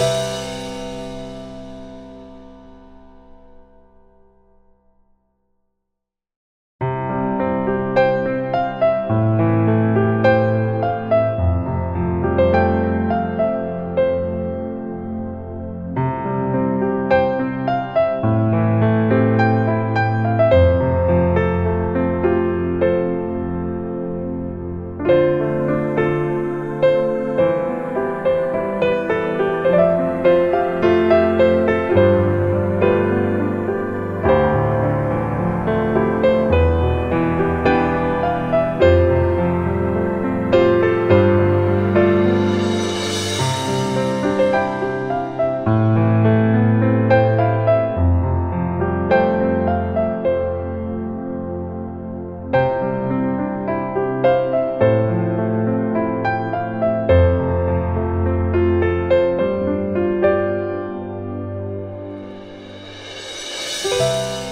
Música Música